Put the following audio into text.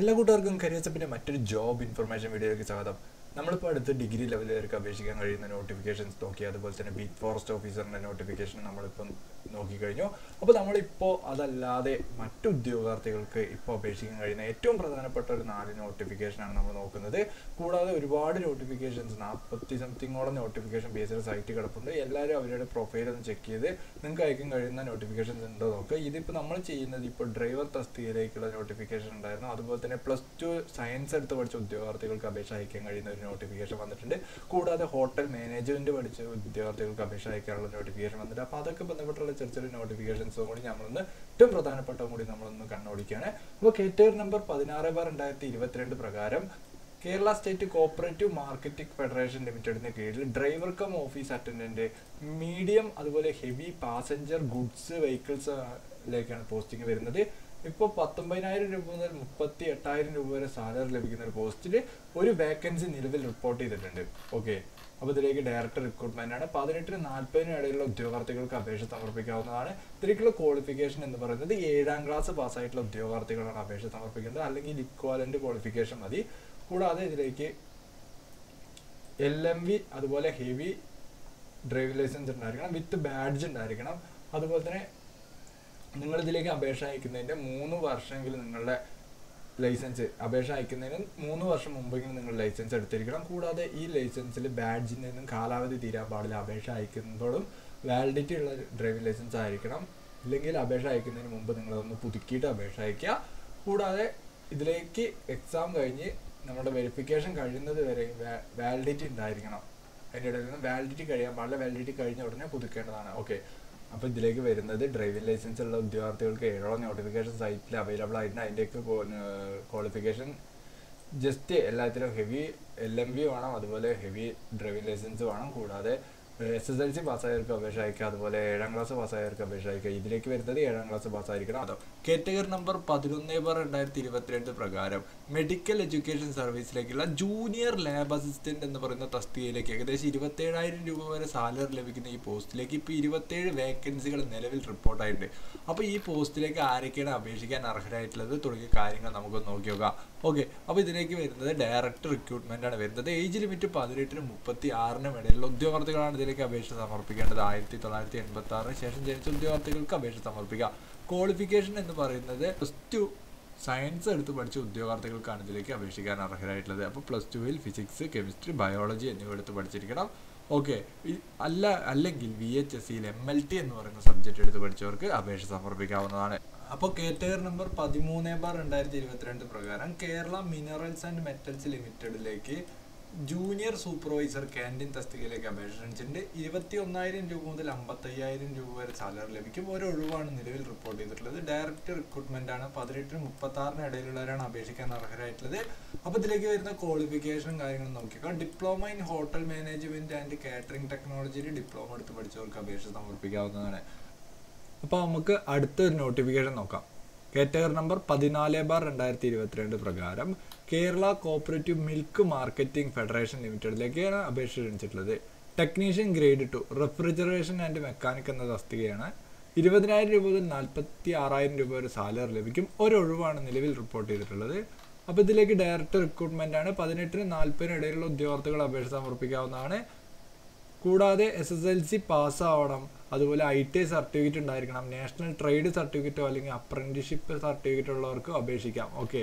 എല്ലാ കൂട്ടുകാർക്കും കരിയസപ്പിന്റെ മറ്റൊരു ജോബ് ഇൻഫർമേഷൻ വീഡിയോയിലേക്ക് സ്വാഗതം. നമ്മളിപ്പോൾ അടുത്ത് ഡിഗ്രി ലെവലിലേക്ക് അപേക്ഷിക്കാൻ കഴിയുന്ന നോട്ടിഫിക്കേഷൻസ് നോക്കി അതുപോലെ തന്നെ ബീറ്റ് ഫോറസ്റ്റ് ഓഫീസറിന്റെ നോട്ടിഫിക്കേഷൻ നമ്മളിപ്പം നോക്കിക്കഴിഞ്ഞു അപ്പോൾ നമ്മളിപ്പോൾ അതല്ലാതെ മറ്റു ഉദ്യോഗാർത്ഥികൾക്ക് ഇപ്പോൾ അപേക്ഷിക്കാൻ കഴിയുന്ന ഏറ്റവും പ്രധാനപ്പെട്ട ഒരു നാല് നോട്ടിഫിക്കേഷനാണ് നമ്മൾ നോക്കുന്നത്. കൂടാതെ ഒരുപാട് നോട്ടിഫിക്കേഷൻസ് നാൽപ്പത്തി സംതിങ്ങോളം നോട്ടിഫിക്കേഷൻ ബേസിൽ സൈറ്റ് കിടപ്പുണ്ട്. എല്ലാവരും അവരുടെ പ്രൊഫൈൽ ഒന്ന് ചെക്ക് ചെയ്ത് നിങ്ങൾക്ക് അയക്കാൻ കഴിയുന്ന നോട്ടിഫിക്കേഷൻസ് ഉണ്ടോ നോക്കുക ഇതിപ്പോൾ നമ്മൾ ചെയ്യുന്നത് ഇപ്പോൾ ഡ്രൈവർ തസ്തികയിലേക്കുള്ള നോട്ടിഫിക്കേഷൻ ഉണ്ടായിരുന്നു. അതുപോലെ തന്നെ പ്ലസ് ടു സയൻസ് എടുത്ത് പഠിച്ച ഉദ്യോഗാർത്ഥികൾക്ക് അപേക്ഷ അയക്കാൻ കഴിയുന്ന ഒരു നോട്ടിഫിക്കേഷൻ വന്നിട്ടുണ്ട്. കൂടാതെ ഹോട്ടൽ മാനേജ്മെന്റ് പഠിച്ച വിദ്യാർത്ഥികൾക്ക് അപേക്ഷ അയക്കാനുള്ള നോട്ടിഫിക്കേഷൻ വന്നിട്ട് അപ്പോൾ അതൊക്കെ ബന്ധപ്പെട്ടുള്ള ചെറിയ ചെറിയ നോട്ടിഫിക്കേഷൻസും കൂടി നമ്മളൊന്ന് ഏറ്റവും പ്രധാനപ്പെട്ട കൂടി നമ്മളൊന്ന് കണ്ണോടിക്കുകയാണ്. അപ്പോൾ കേറ്റേർ നമ്പർ പതിനാറ് ബാർ രണ്ടായിരത്തി ഇരുപത്തിരണ്ട് പ്രകാരം Kerala state cooperative marketing federation ലിമിറ്റഡിന് കീഴിൽ driver cum office attendant medium അതുപോലെ ഹെവി പാസഞ്ചർ ഗുഡ്സ് വെഹിക്കിൾസ് ലേക്കാണ് പോസ്റ്റിംഗ് വരുന്നത്. ഇപ്പോൾ പത്തൊമ്പതിനായിരം രൂപ മുതൽ മുപ്പത്തി എട്ടായിരം രൂപ വരെ സാലറി ലഭിക്കുന്ന ഒരു പോസ്റ്റിൽ ഒരു വേക്കൻസി നിലവിൽ റിപ്പോർട്ട് ചെയ്തിട്ടുണ്ട്. ഓക്കെ അപ്പോൾ ഇതിലേക്ക് ഡയറക്ടർ റിക്രൂട്ട്മെന്റ് ആണ്. പതിനെട്ടിന് നാൽപ്പതിനും ഇടയിലുള്ള ഉദ്യോഗാർത്ഥികൾക്ക് അപേക്ഷ സമർപ്പിക്കാവുന്നതാണ്. ഇതിലേക്കുള്ള ക്വാളിഫിക്കേഷൻ എന്ന് പറയുന്നത് ഏഴാം ക്ലാസ് പാസ്സായിട്ടുള്ള ഉദ്യോഗാർത്ഥികളാണ് അപേക്ഷ സമർപ്പിക്കുന്നത്. അല്ലെങ്കിൽ ഇക്വാലന്റ് ക്വാളിഫിക്കേഷൻ മതി. കൂടാതെ ഇതിലേക്ക് എൽ എം വി അതുപോലെ ഹെവി ഡ്രൈവിംഗ് ലൈസൻസ് ഉണ്ടായിരിക്കണം. വിത്ത് ബാഡ്ജ് ഉണ്ടായിരിക്കണം. അതുപോലെ തന്നെ നിങ്ങൾ ഇതിലേക്ക് അപേക്ഷ അയക്കുന്നതിന്റെ മൂന്ന് വർഷമെങ്കിലും നിങ്ങളുടെ ലൈസൻസ് അപേക്ഷ അയക്കുന്നതിന് മൂന്ന് വർഷം മുമ്പെങ്കിലും നിങ്ങൾ ലൈസൻസ് എടുത്തിരിക്കണം. കൂടാതെ ഈ ലൈസൻസിൽ ബാഡ്ജിന്റെ നിന്നും കാലാവധി തീരാൻ പാടില്ല. അപേക്ഷ അയക്കുമ്പോഴും വാലിഡിറ്റി ഉള്ള ഡ്രൈവിംഗ് ലൈസൻസ് ആയിരിക്കണം. ഇല്ലെങ്കിൽ അപേക്ഷ അയക്കുന്നതിന് മുമ്പ് നിങ്ങളതൊന്ന് പുതുക്കിയിട്ട് അപേക്ഷ അയക്കുക. കൂടാതെ ഇതിലേക്ക് എക്സാം കഴിഞ്ഞ് നമ്മുടെ വെരിഫിക്കേഷൻ കഴിയുന്നത് വരെ വാലിഡിറ്റി ഉണ്ടായിരിക്കണം. അതിന്റെ ഇടയിൽ നിന്ന് വാലിഡിറ്റി കഴിയാൻ പാടില്ല. വാലിഡിറ്റി കഴിഞ്ഞ ഉടനെ പുതുക്കേണ്ടതാണ്. ഓക്കെ അപ്പോൾ ഇതിലേക്ക് വരുന്നത് ഡ്രൈവിംഗ് ലൈസൻസ് ഉള്ള ഉദ്യോഗാർത്ഥികൾക്ക് ഏഴോളം നോട്ടിഫിക്കേഷൻ സൈറ്റിൽ അവൈലബിൾ ആയിട്ടുണ്ട് അതിന്റെയൊക്കെ ക്വാളിഫിക്കേഷൻ ജസ്റ്റ് എല്ലാത്തിലും ഹെവി എൽ എം വി വേണം. അതുപോലെ ഹെവി ഡ്രൈവിംഗ് ലൈസൻസ് വേണം. കൂടാതെ എസ് എസ് എൽ സി പാസ്സായവർക്ക് അപേക്ഷ അയക്കുക അതുപോലെ ഏഴാം ക്ലാസ് പാസ്സായവർക്ക് അപേക്ഷ അയക്കുക ഇതിലേക്ക് വരുന്നത് ഏഴാം ക്ലാസ് പാസ്സായിരിക്കണം അതോ കാറ്റഗറി നമ്പർ പതിനൊന്ന് ബാർ രണ്ടായിരത്തി ഇരുപത്തിരണ്ട് പ്രകാരം മെഡിക്കൽ എഡ്യൂക്കേഷൻ സർവീസിലേക്കുള്ള ജൂനിയർ ലാബ് അസിസ്റ്റന്റ് എന്ന് പറയുന്ന തസ്തികയിലേക്ക് ഏകദേശം ഇരുപത്തേഴായിരം രൂപ വരെ സാലറി ലഭിക്കുന്ന ഈ പോസ്റ്റിലേക്ക് ഇപ്പോൾ ഇരുപത്തേഴ് വേക്കൻസികൾ നിലവിൽ റിപ്പോർട്ടായിട്ടുണ്ട് അപ്പോൾ ഈ പോസ്റ്റിലേക്ക് ആരൊക്കെയാണ് അപേക്ഷിക്കാൻ അർഹരായിട്ടുള്ളത് തുടങ്ങിയ കാര്യങ്ങൾ നമുക്ക് നോക്കി നോക്കാം. ഓക്കെ അപ്പോൾ ഇതിലേക്ക് വരുന്നത് ഡയറക്റ്റ് റിക്രൂട്ട്മെന്റ് ആണ് വരുന്നത്. ഏജ് ലിമിറ്റ് പതിനെട്ടിനും മുപ്പത്തി ആറിനും ഇടയിലുള്ള ഉദ്യോഗാർത്ഥികളാണ് ഇതിലേക്ക് അപേക്ഷ സമർപ്പിക്കേണ്ടത്. ആയിരത്തി തൊള്ളായിരത്തി എൺപത്തി ആറിന് ശേഷം ജനിച്ച ഉദ്യോഗാർത്ഥികൾക്ക് അപേക്ഷ സമർപ്പിക്കാം. ക്വാളിഫിക്കേഷൻ എന്ന് പറയുന്നത് പ്ലസ് ടു സയൻസ് എടുത്ത് പഠിച്ച ഉദ്യോഗാർത്ഥികൾക്കാണ് ഇതിലേക്ക് അപേക്ഷിക്കാൻ അർഹരായിട്ടുള്ളത്. അപ്പോൾ പ്ലസ് ടുവിൽ ഫിസിക്സ് കെമിസ്ട്രി ബയോളജി എന്നിവ എടുത്ത് പഠിച്ചിരിക്കണം. ഓക്കെ അല്ല അല്ലെങ്കിൽ വി എച്ച് എസ് സിയിൽ എം എൽ ടി എന്ന് പറയുന്ന സബ്ജക്റ്റ് എടുത്ത് പഠിച്ചവർക്ക് അപേക്ഷ സമർപ്പിക്കാവുന്നതാണ്. അപ്പോൾ കേറ്റഗർ നമ്പർ പതിമൂന്ന് ബാർ രണ്ടായിരത്തി ഇരുപത്തിരണ്ട് പ്രകാരം കേരള മിനറൽസ് ആൻഡ് മെറ്റൽസ് ലിമിറ്റഡിലേക്ക് ജൂനിയർ സൂപ്പർവൈസർ ക്യാന്റീൻ തസ്തികയിലേക്ക് അപേക്ഷ ക്ഷണിച്ചിട്ടുണ്ട്. ഇരുപത്തി ഒന്നായിരം രൂപ മുതൽ അമ്പത്തയ്യായിരം രൂപ വരെ സാലറി ലഭിക്കും. ഒരു ഒഴിവാണ് നിലവിൽ റിപ്പോർട്ട് ചെയ്തിട്ടുള്ളത്. ഡയറക്റ്റ് റിക്രൂട്ട്മെന്റ് ആണ്. പതിനെട്ടിന് മുപ്പത്തി ആറിന് ഇടയിലുള്ളവരാണ് അപേക്ഷിക്കാൻ അർഹരായിട്ടുള്ളത്. അപ്പോൾ ഇതിലേക്ക് വരുന്ന ക്വാളിഫിക്കേഷനും കാര്യങ്ങളും നോക്കിക്കാം. Diploma in hotel management and catering ടെക്നോളജിയിൽ ഡിപ്ലോമ എടുത്ത് പഠിച്ചവർക്ക് അപേക്ഷ സമർപ്പിക്കാവുന്നതാണ്. അപ്പോൾ നമുക്ക് അടുത്തൊരു നോട്ടിഫിക്കേഷൻ നോക്കാം. കാറ്റഗറി നമ്പർ പതിനാല് ബാർ രണ്ടായിരത്തി ഇരുപത്തിരണ്ട് പ്രകാരം Kerala cooperative milk marketing federation ലിമിറ്റഡിലേക്കാണ് അപേക്ഷ ക്ഷണിച്ചിട്ടുള്ളത് technician grade two refrigeration and mechanic എന്ന തസ്തികയാണ്. ഇരുപതിനായിരം രൂപ മുതൽ നാൽപ്പത്തി ആറായിരം രൂപ വരെ സാലറി ലഭിക്കും. ഒരൊഴിവാണ് നിലവിൽ റിപ്പോർട്ട് ചെയ്തിട്ടുള്ളത്. അപ്പോൾ ഇതിലേക്ക് ഡയറക്റ്റ് റിക്രൂട്ട്മെന്റ് ആണ്. പതിനെട്ടിന് നാൽപ്പതിന് ഇടയിലുള്ള ഉദ്യോഗാർത്ഥികൾ അപേക്ഷ സമർപ്പിക്കാവുന്നതാണ്. കൂടാതെ എസ് എസ് എൽ സി പാസ്സാവണം അതുപോലെ ഐ ടി ഐ സർട്ടിഫിക്കറ്റ് ഉണ്ടായിരിക്കണം. നാഷണൽ ട്രേഡ് സർട്ടിഫിക്കറ്റോ അല്ലെങ്കിൽ അപ്രന്റീഷിപ്പ് സർട്ടിഫിക്കറ്റ് ഉള്ളവർക്ക് അപേക്ഷിക്കാം. ഓക്കെ.